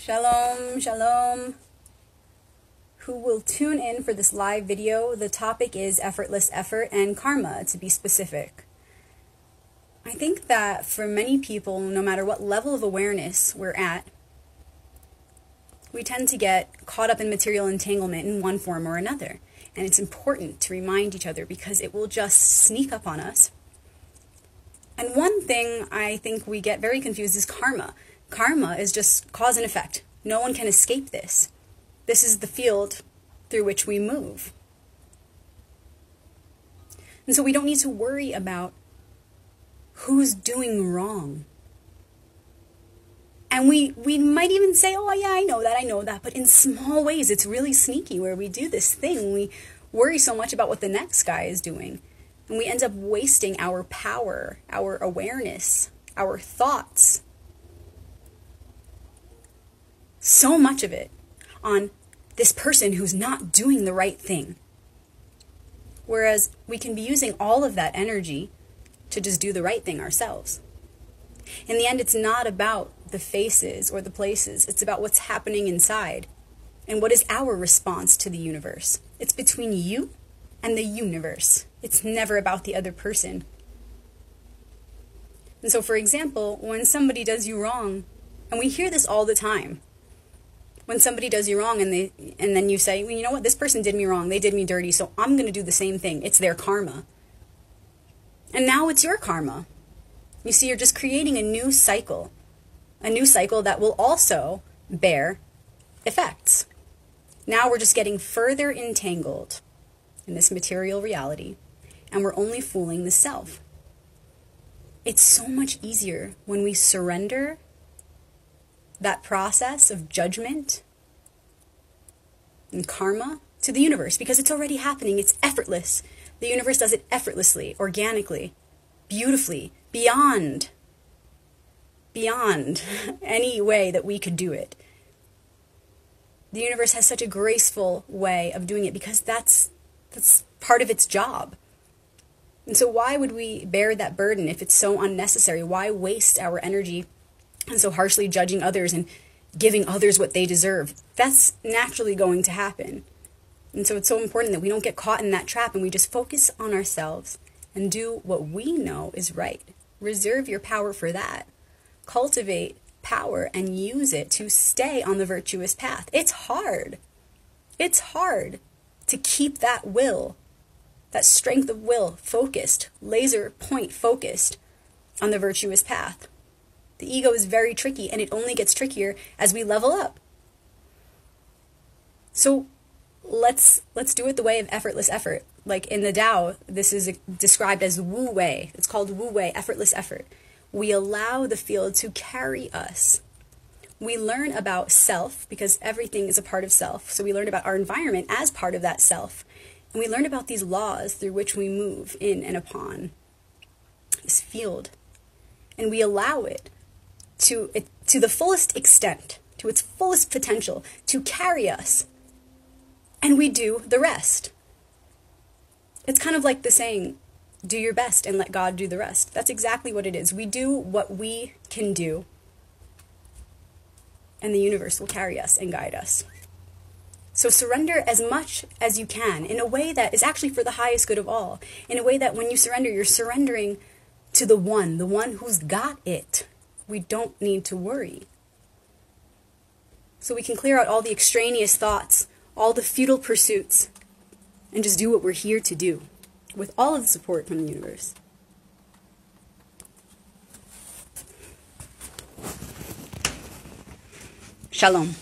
Shalom, shalom. Who will tune in for this live video? The topic is effortless effort and karma, to be specific. I think that for many people, no matter what level of awareness we're at, we tend to get caught up in material entanglement in one form or another. And it's important to remind each other because it will just sneak up on us. And one thing I think we get very confused is karma. Karma is just cause and effect. No one can escape this. This is the field through which we move. And so we don't need to worry about who's doing wrong. And we, we might even say, oh, yeah, I know that, I know that. But in small ways, it's really sneaky where we do this thing. We worry so much about what the next guy is doing. And we end up wasting our power, our awareness, our thoughts so much of it on this person who's not doing the right thing. Whereas we can be using all of that energy to just do the right thing ourselves. In the end, it's not about the faces or the places, it's about what's happening inside and what is our response to the universe. It's between you and the universe, it's never about the other person. And so, for example, when somebody does you wrong, and we hear this all the time, when somebody does you wrong and they and then you say, well, you know what, this person did me wrong, they did me dirty, so I'm going to do the same thing. It's their karma. And now it's your karma. You see, you're just creating a new cycle, a new cycle that will also bear effects. Now we're just getting further entangled in this material reality, and we're only fooling the self. It's so much easier when we surrender that process of judgment and karma to the universe because it's already happening. It's effortless. The universe does it effortlessly, organically, beautifully, beyond beyond any way that we could do it. The universe has such a graceful way of doing it because that's that's part of its job. And so why would we bear that burden if it's so unnecessary? Why waste our energy and so harshly judging others and giving others what they deserve. That's naturally going to happen. And so it's so important that we don't get caught in that trap and we just focus on ourselves and do what we know is right. Reserve your power for that. Cultivate power and use it to stay on the virtuous path. It's hard. It's hard to keep that will, that strength of will focused, laser point focused on the virtuous path. The ego is very tricky and it only gets trickier as we level up. So let's let's do it the way of effortless effort. Like in the Tao, this is described as wu wei. It's called wu wei, effortless effort. We allow the field to carry us. We learn about self because everything is a part of self. So we learn about our environment as part of that self. And we learn about these laws through which we move in and upon this field. And we allow it to, to the fullest extent, to its fullest potential, to carry us. And we do the rest. It's kind of like the saying, do your best and let God do the rest. That's exactly what it is. We do what we can do, and the universe will carry us and guide us. So surrender as much as you can in a way that is actually for the highest good of all. In a way that when you surrender, you're surrendering to the one, the one who's got it we don't need to worry. So we can clear out all the extraneous thoughts, all the futile pursuits, and just do what we're here to do with all of the support from the universe. Shalom.